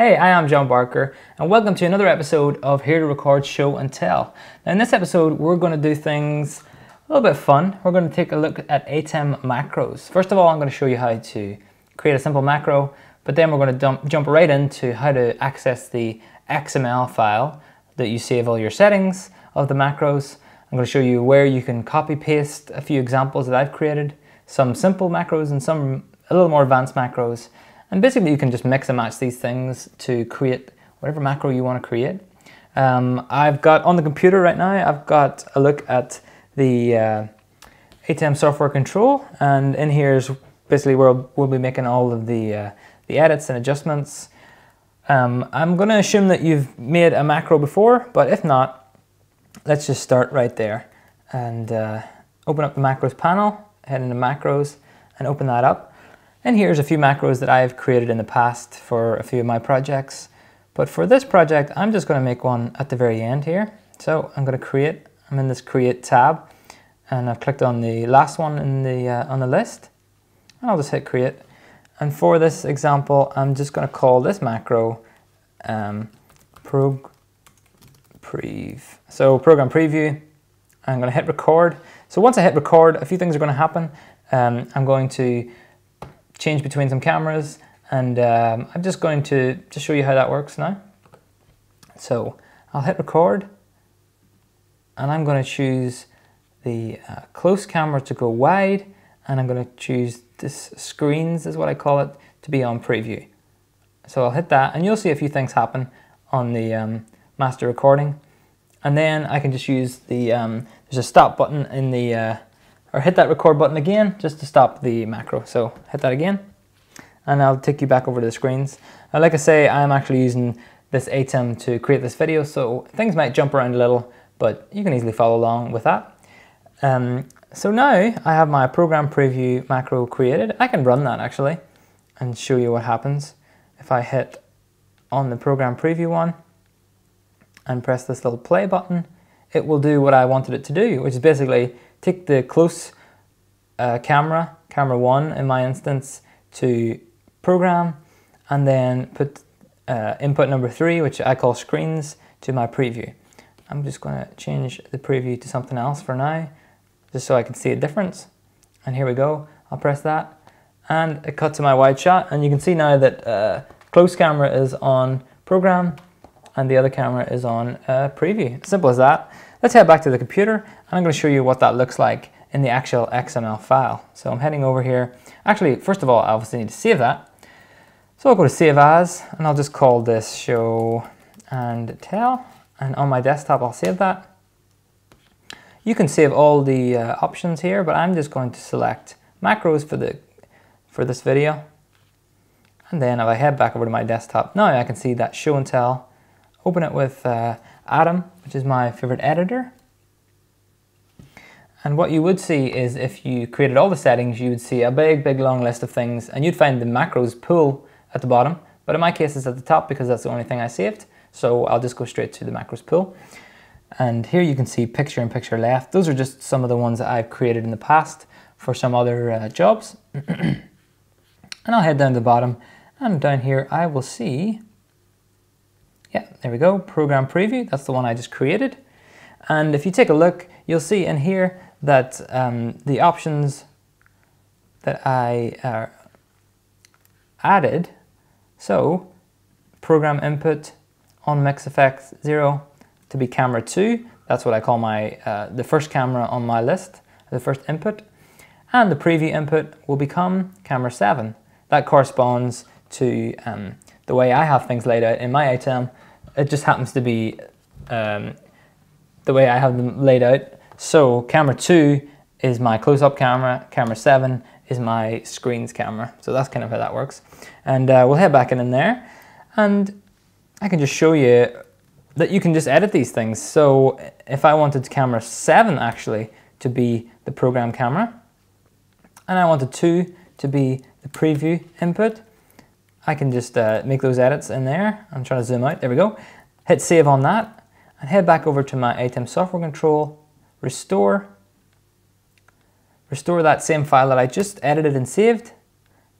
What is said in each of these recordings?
Hey, I am John Barker, and welcome to another episode of Here to Record Show and Tell. Now, in this episode, we're going to do things a little bit fun. We're going to take a look at ATEM macros. First of all, I'm going to show you how to create a simple macro, but then we're going to dump, jump right into how to access the XML file that you save all your settings of the macros. I'm going to show you where you can copy paste a few examples that I've created, some simple macros and some a little more advanced macros. And basically you can just mix and match these things to create whatever macro you want to create. Um, I've got on the computer right now, I've got a look at the uh, ATEM software control and in here is basically where we'll be making all of the, uh, the edits and adjustments. Um, I'm going to assume that you've made a macro before, but if not, let's just start right there and uh, open up the macros panel, head into macros and open that up. And here's a few macros that I've created in the past for a few of my projects. But for this project, I'm just going to make one at the very end here. So I'm going to create, I'm in this create tab and I've clicked on the last one in the, uh, on the list. And I'll just hit create. And for this example, I'm just going to call this macro um, prog prev. So program preview, I'm going to hit record. So once I hit record, a few things are going to happen. Um, I'm going to change between some cameras and um, I'm just going to just show you how that works now. So I'll hit record and I'm going to choose the uh, close camera to go wide and I'm going to choose this screens is what I call it to be on preview. So I'll hit that and you'll see a few things happen on the um, master recording and then I can just use the um, there's a stop button in the uh, or hit that record button again just to stop the macro. So hit that again and I'll take you back over to the screens. Uh, like I say, I'm actually using this ATEM to create this video, so things might jump around a little, but you can easily follow along with that. Um, so now I have my program preview macro created. I can run that actually and show you what happens. If I hit on the program preview one and press this little play button, it will do what I wanted it to do, which is basically take the close uh, camera, camera one in my instance, to program, and then put uh, input number three, which I call screens, to my preview. I'm just going to change the preview to something else for now, just so I can see a difference. And here we go. I'll press that, and it cuts to my wide shot, and you can see now that uh, close camera is on program, and the other camera is on uh, preview. Simple as that. Let's head back to the computer and I'm going to show you what that looks like in the actual XML file. So I'm heading over here. Actually, first of all, I obviously need to save that. So I'll go to Save As and I'll just call this Show and Tell. And on my desktop, I'll save that. You can save all the uh, options here, but I'm just going to select macros for, the, for this video. And then if I head back over to my desktop, now I can see that Show and Tell. Open it with uh, Atom, which is my favorite editor. And what you would see is if you created all the settings, you would see a big, big long list of things and you'd find the macros pool at the bottom. But in my case, it's at the top because that's the only thing I saved. So I'll just go straight to the macros pool. And here you can see picture and picture left. Those are just some of the ones that I've created in the past for some other uh, jobs. and I'll head down to the bottom and down here I will see yeah, there we go, program preview, that's the one I just created. And if you take a look, you'll see in here that um, the options that I uh, added, so program input on mix effect 0 to be camera 2, that's what I call my uh, the first camera on my list, the first input, and the preview input will become camera 7. That corresponds to um, the way I have things laid out in my ATEM it just happens to be um, the way I have them laid out. So camera two is my close-up camera, camera seven is my screens camera. So that's kind of how that works. And uh, we'll head back in, in there and I can just show you that you can just edit these things. So if I wanted camera seven actually to be the program camera and I wanted two to be the preview input, I can just uh, make those edits in there. I'm trying to zoom out, there we go. Hit save on that and head back over to my ATEM software control, restore, restore that same file that I just edited and saved,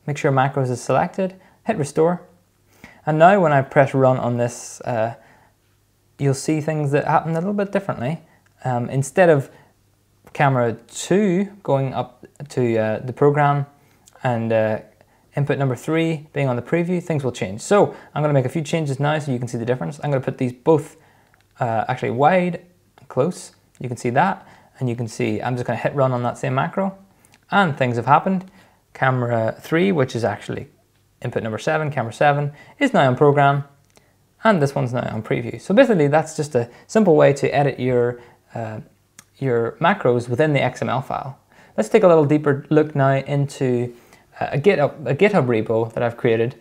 make sure macros is selected, hit restore, And now when I press run on this, uh, you'll see things that happen a little bit differently. Um, instead of camera 2 going up to uh, the program and uh, input number 3 being on the preview, things will change. So I'm going to make a few changes now so you can see the difference. I'm going to put these both uh, actually wide and close. You can see that and you can see I'm just going to hit run on that same macro and things have happened. Camera 3, which is actually input number 7, camera 7, is now on program and this one's now on preview. So basically that's just a simple way to edit your, uh, your macros within the XML file. Let's take a little deeper look now into a GitHub, a GitHub repo that I've created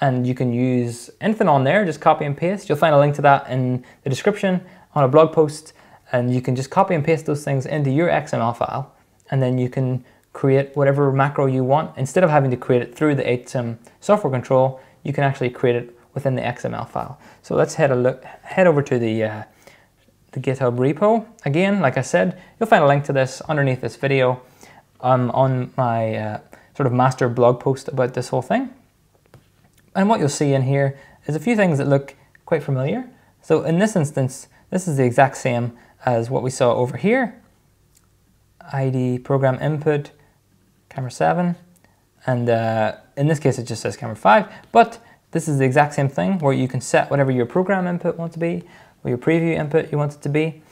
and you can use anything on there, just copy and paste. You'll find a link to that in the description on a blog post and you can just copy and paste those things into your XML file and then you can create whatever macro you want. Instead of having to create it through the ATEM software control, you can actually create it within the XML file. So let's head a look, head over to the, uh, the GitHub repo. Again, like I said, you'll find a link to this underneath this video um, on my uh, sort of master blog post about this whole thing. And what you'll see in here is a few things that look quite familiar. So in this instance, this is the exact same as what we saw over here. ID program input, camera 7, and uh, in this case it just says camera 5, but this is the exact same thing where you can set whatever your program input wants to be, or your preview input you want it to be.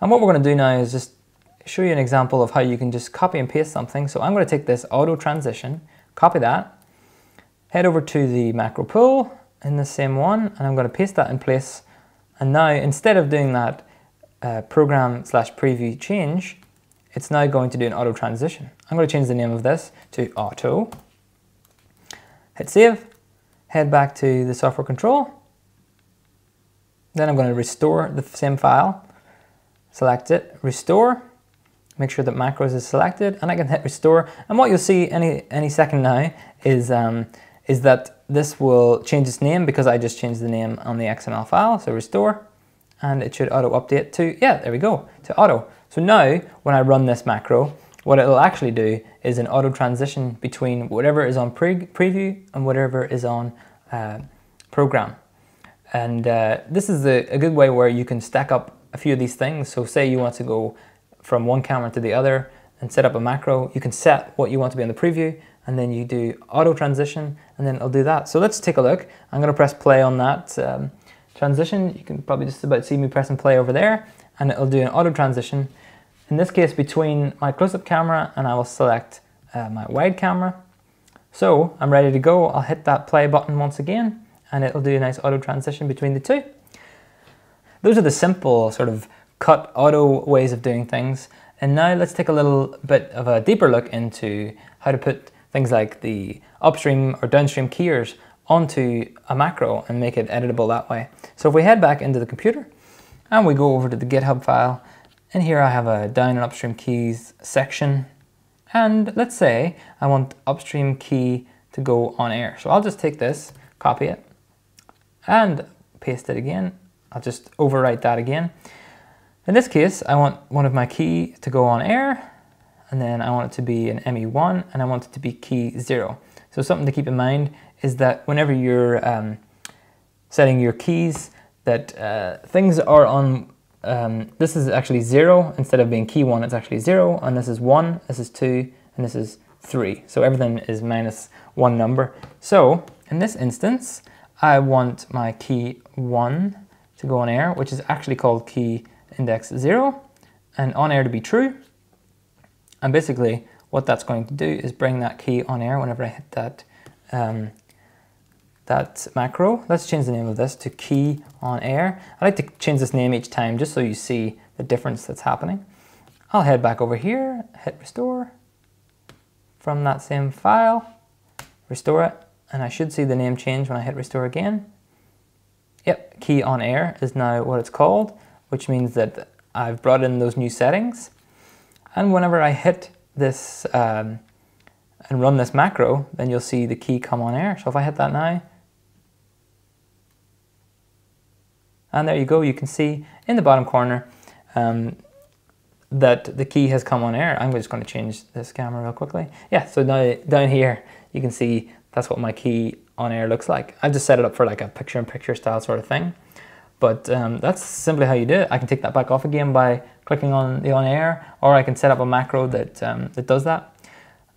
And what we're going to do now is just show you an example of how you can just copy and paste something. So I'm going to take this auto transition, copy that, head over to the macro pool in the same one, and I'm going to paste that in place. And now instead of doing that uh, program slash preview change, it's now going to do an auto transition. I'm going to change the name of this to auto, hit save, head back to the software control. Then I'm going to restore the same file, select it, restore, make sure that macros is selected, and I can hit restore. And what you'll see any, any second now is, um, is that this will change its name because I just changed the name on the XML file. So restore, and it should auto update to, yeah, there we go, to auto. So now when I run this macro, what it'll actually do is an auto transition between whatever is on pre preview and whatever is on uh, program. And uh, this is a, a, good way where you can stack up a few of these things. So say you want to go from one camera to the other and set up a macro, you can set what you want to be on the preview and then you do auto transition and then it'll do that. So let's take a look. I'm gonna press play on that um, transition. You can probably just about see me pressing play over there and it'll do an auto transition in this case between my close-up camera and I will select uh, my wide camera. So I'm ready to go. I'll hit that play button once again and it'll do a nice auto transition between the two. Those are the simple sort of cut auto ways of doing things. And now let's take a little bit of a deeper look into how to put things like the upstream or downstream keyers onto a macro and make it editable that way. So if we head back into the computer and we go over to the GitHub file and here I have a down and upstream keys section. And let's say I want upstream key to go on air. So I'll just take this, copy it, and paste it again. I'll just overwrite that again. In this case, I want one of my key to go on air, and then I want it to be an ME1, and I want it to be key zero. So something to keep in mind is that whenever you're um, setting your keys, that uh, things are on um, this is actually zero. Instead of being key one, it's actually zero. And this is one, this is two, and this is three. So everything is minus one number. So in this instance, I want my key one to go on air, which is actually called key index zero, and on air to be true. And basically what that's going to do is bring that key on air whenever I hit that um, that macro. Let's change the name of this to key on air. I like to change this name each time just so you see the difference that's happening. I'll head back over here, hit restore from that same file, restore it, and I should see the name change when I hit restore again. Yep, key on air is now what it's called, which means that I've brought in those new settings. And whenever I hit this um, and run this macro, then you'll see the key come on air. So if I hit that now, And there you go, you can see in the bottom corner um, that the key has come on air. I'm just going to change this camera real quickly. Yeah, so now down here you can see that's what my key on air looks like. I've just set it up for like a picture in picture style sort of thing. But um, that's simply how you do it. I can take that back off again by clicking on the on air, or I can set up a macro that, um, that does that.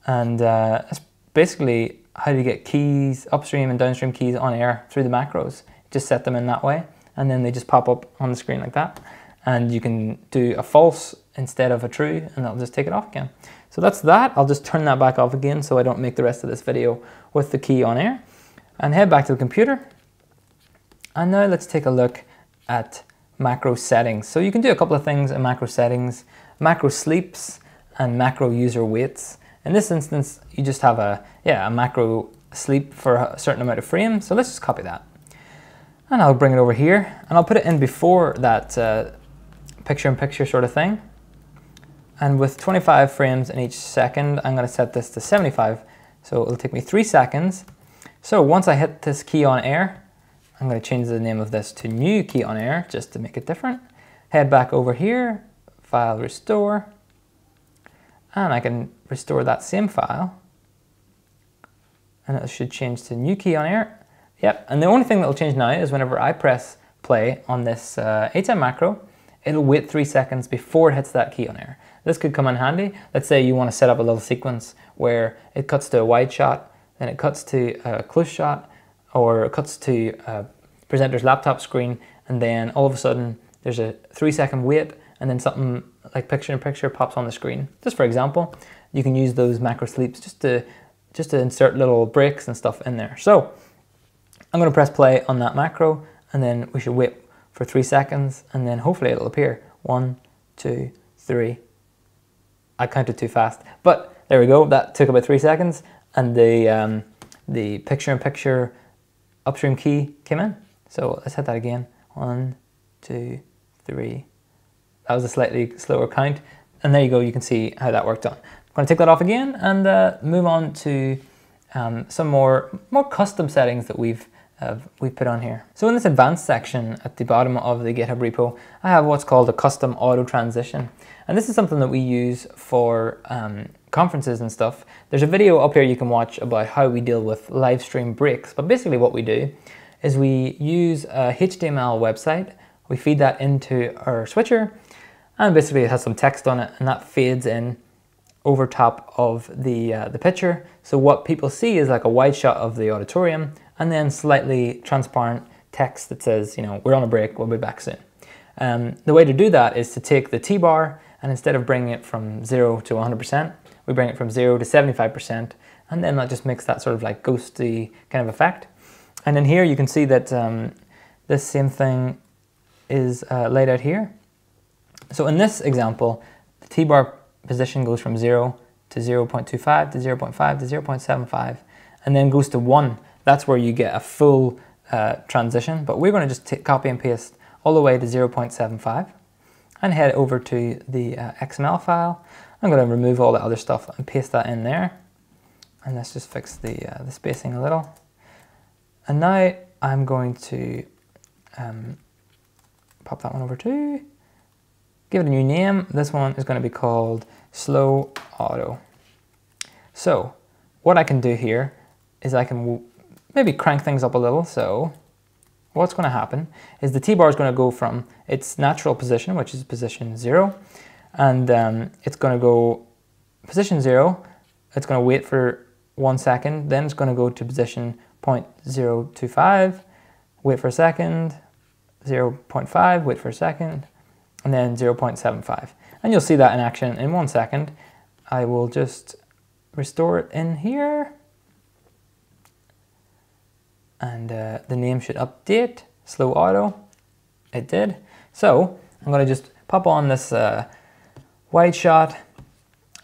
And uh, that's basically how you get keys, upstream and downstream keys on air through the macros. Just set them in that way, and then they just pop up on the screen like that. And you can do a false instead of a true, and that'll just take it off again. So that's that. I'll just turn that back off again so I don't make the rest of this video with the key on air. And head back to the computer. And now let's take a look at macro settings. So you can do a couple of things in macro settings, macro sleeps and macro user waits. In this instance, you just have a, yeah, a macro sleep for a certain amount of frames. So let's just copy that. And I'll bring it over here and I'll put it in before that uh, picture in picture sort of thing. And with 25 frames in each second, I'm gonna set this to 75. So it'll take me three seconds. So once I hit this key on air, I'm gonna change the name of this to new key on air just to make it different. Head back over here, file restore, and I can restore that same file. And it should change to new key on air. Yep, and the only thing that will change now is whenever I press play on this uh, ATEM macro, it'll wait three seconds before it hits that key on air. This could come in handy. Let's say you want to set up a little sequence where it cuts to a wide shot, then it cuts to a close shot, or cuts to a presenter's laptop screen, and then all of a sudden there's a three second wait, and then something like picture in picture pops on the screen. Just for example, you can use those macro sleeps just to just to insert little breaks and stuff in there. So I'm going to press play on that macro, and then we should wait for three seconds, and then hopefully it'll appear. One, two, three, I counted too fast. But there we go, that took about three seconds and the, um, the picture-in-picture upstream key came in. So let's hit that again. One, two, three. That was a slightly slower count. And there you go, you can see how that worked on. I'm gonna take that off again and uh, move on to um, some more, more custom settings that we've uh, we put on here. So in this advanced section at the bottom of the GitHub repo, I have what's called a custom auto transition. And this is something that we use for um, conferences and stuff. There's a video up here you can watch about how we deal with live stream breaks. But basically what we do is we use a HTML website, we feed that into our switcher, and basically it has some text on it, and that fades in over top of the, uh, the picture. So what people see is like a wide shot of the auditorium, and then slightly transparent text that says, you know, we're on a break, we'll be back soon. Um, the way to do that is to take the T-bar and instead of bringing it from 0 to 100%, we bring it from 0 to 75%, and then that just makes that sort of like ghosty kind of effect. And in here you can see that um, this same thing is uh, laid out here. So in this example, the T-bar position goes from 0 to 0 0.25 to 0 0.5 to 0 0.75, and then goes to 1. That's where you get a full uh, transition, but we're going to just copy and paste all the way to 0 0.75 and head over to the uh, XML file. I'm going to remove all the other stuff and paste that in there. And let's just fix the, uh, the spacing a little. And now I'm going to um, pop that one over too. Give it a new name. This one is going to be called Slow Auto. So what I can do here is I can maybe crank things up a little. So what's going to happen is the T-bar is going to go from its natural position, which is position zero, and um, it's going to go position zero, it's going to wait for one second, then it's going to go to position 0.025, wait for a second, 0.5, wait for a second, and then 0.75. And you'll see that in action in one second. I will just restore it in here and uh, the name should update, slow auto, it did. So I'm gonna just pop on this uh, wide shot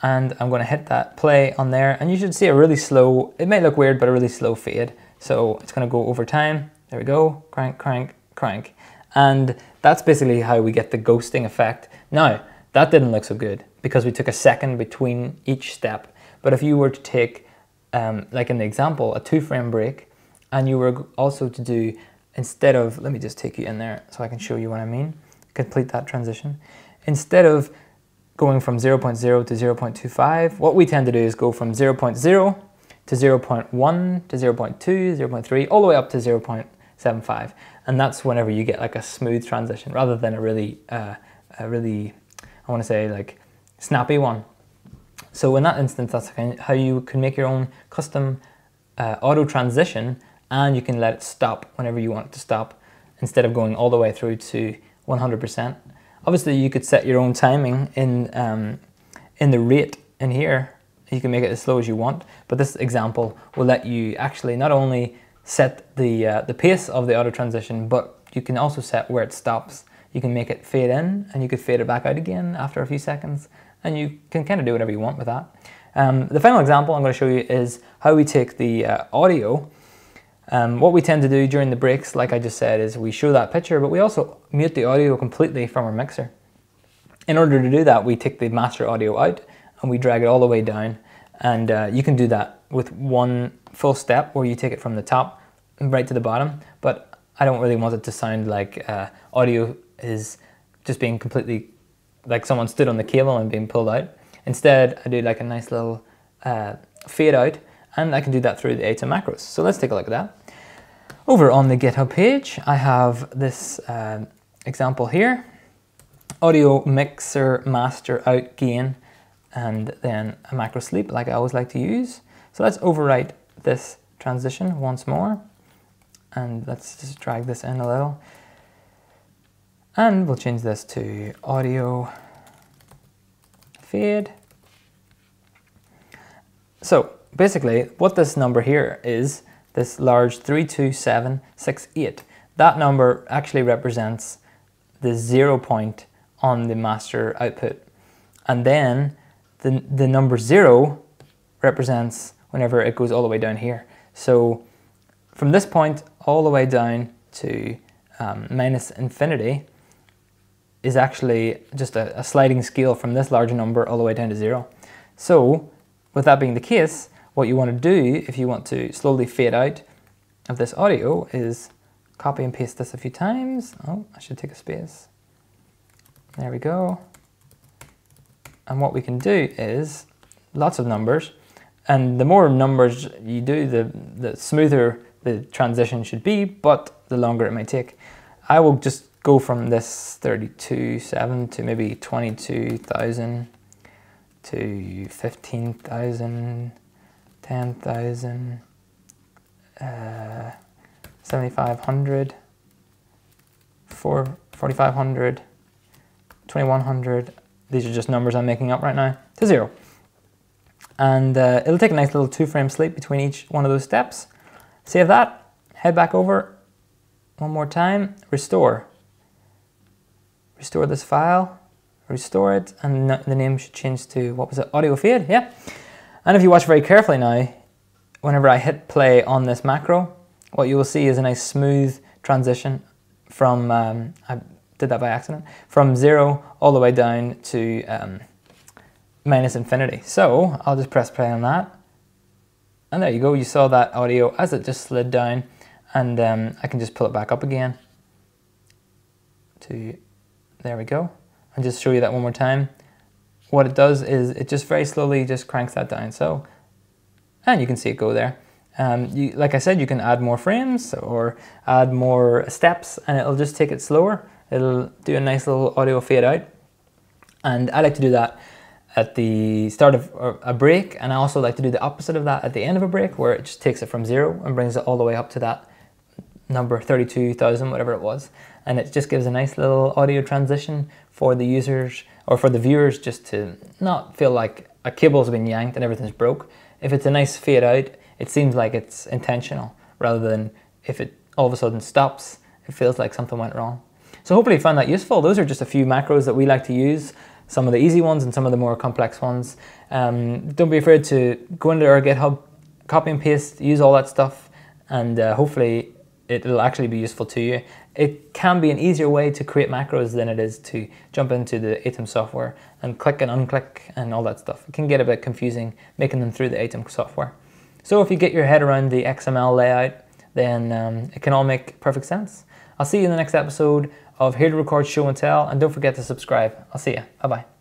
and I'm gonna hit that play on there and you should see a really slow, it may look weird, but a really slow fade. So it's gonna go over time, there we go, crank, crank, crank. And that's basically how we get the ghosting effect. Now, that didn't look so good because we took a second between each step. But if you were to take, um, like in the example, a two frame break, and you were also to do, instead of, let me just take you in there so I can show you what I mean, complete that transition. Instead of going from 0.0 to 0.25, what we tend to do is go from 0.0 to 0.1 to 0.2, 0.3, all the way up to 0.75. And that's whenever you get like a smooth transition rather than a really, uh, a really, I want to say like snappy one. So in that instance, that's how you can make your own custom uh, auto transition and you can let it stop whenever you want it to stop instead of going all the way through to 100%. Obviously, you could set your own timing in, um, in the rate in here. You can make it as slow as you want, but this example will let you actually not only set the, uh, the pace of the auto transition, but you can also set where it stops. You can make it fade in and you could fade it back out again after a few seconds and you can kind of do whatever you want with that. Um, the final example I'm going to show you is how we take the uh, audio. Um, what we tend to do during the breaks, like I just said, is we show that picture, but we also mute the audio completely from our mixer. In order to do that, we take the master audio out and we drag it all the way down. And uh, you can do that with one full step where you take it from the top right to the bottom. But I don't really want it to sound like uh, audio is just being completely like someone stood on the cable and being pulled out. Instead, I do like a nice little uh, fade out and I can do that through the ATEM macros. So let's take a look at that. Over on the GitHub page, I have this uh, example here. Audio mixer master out gain and then a macro sleep like I always like to use. So let's overwrite this transition once more and let's just drag this in a little. And we'll change this to audio fade. So basically what this number here is, this large 32768, that number actually represents the zero point on the master output. And then the, the number zero represents whenever it goes all the way down here. So from this point all the way down to um, minus infinity, is actually just a, a, sliding scale from this large number all the way down to zero. So with that being the case, what you want to do if you want to slowly fade out of this audio is copy and paste this a few times. Oh, I should take a space. There we go. And what we can do is lots of numbers. And the more numbers you do, the, the smoother the transition should be, but the longer it may take. I will just go from this 32,7 to maybe 22,000 to 15,000, 10,000, uh, 7,500, 4,500, 2,100. These are just numbers I'm making up right now to zero. And uh, it'll take a nice little two frame sleep between each one of those steps. Save that, head back over one more time, restore restore this file, restore it, and the name should change to, what was it, audio fade, yeah. And if you watch very carefully now, whenever I hit play on this macro, what you will see is a nice smooth transition from, um, I did that by accident, from zero all the way down to um, minus infinity. So I'll just press play on that. And there you go, you saw that audio as it just slid down and um, I can just pull it back up again to there we go. I'll just show you that one more time. What it does is it just very slowly just cranks that down. So, and you can see it go there. Um, you, like I said, you can add more frames or add more steps and it'll just take it slower. It'll do a nice little audio fade out. And I like to do that at the start of a break and I also like to do the opposite of that at the end of a break where it just takes it from zero and brings it all the way up to that number 32,000, whatever it was. And it just gives a nice little audio transition for the users or for the viewers just to not feel like a cable's been yanked and everything's broke. If it's a nice fade out, it seems like it's intentional rather than if it all of a sudden stops, it feels like something went wrong. So hopefully you found that useful. Those are just a few macros that we like to use, some of the easy ones and some of the more complex ones. Um, don't be afraid to go into our GitHub, copy and paste, use all that stuff, and uh, hopefully it'll actually be useful to you. It can be an easier way to create macros than it is to jump into the ATEM software and click and unclick and all that stuff. It can get a bit confusing making them through the ATEM software. So if you get your head around the XML layout, then um, it can all make perfect sense. I'll see you in the next episode of Here to Record Show and Tell, and don't forget to subscribe. I'll see you. Bye bye.